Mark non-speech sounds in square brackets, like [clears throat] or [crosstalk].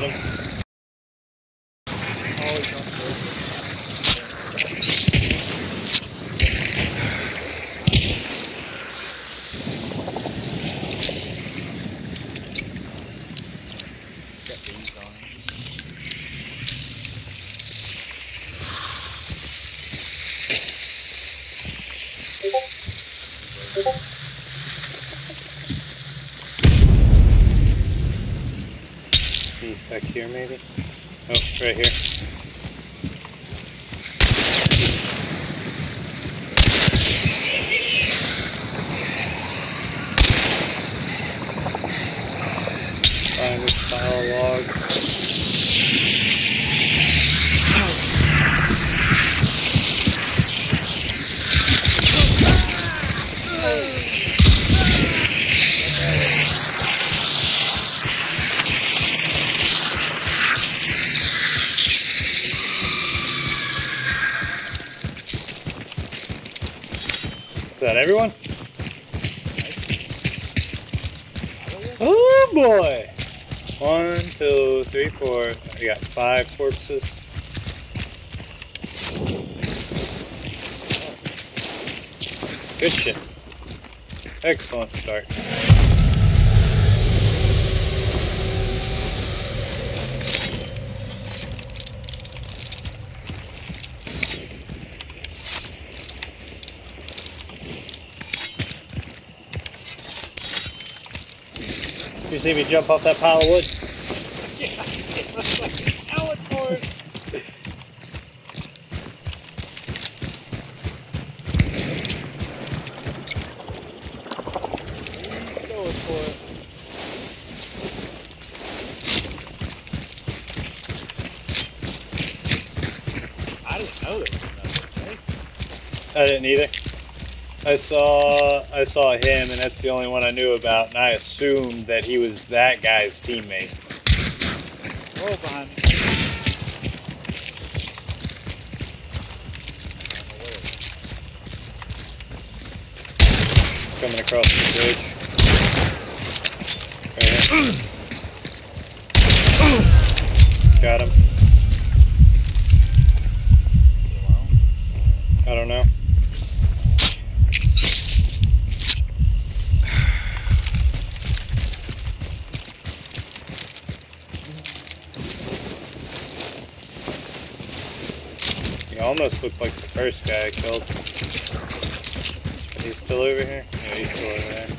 killed him. Oh, he's on back here, maybe. Oh, right here. Find this pile logs. Is oh, that everyone? Oh boy! One, two, three, four. We got five corpses. Good shit. Excellent start. You see me jump off that pile of wood? Alan for it. Going for it. I didn't know there was another place. Eh? I didn't either. I saw I saw him, and that's the only one I knew about, and I assumed that he was that guy's teammate. Oh, behind me. Coming across the bridge. Right. [clears throat] Got him. I don't know. He almost looked like the first guy I killed. He's still over here? Yeah, he's still over there.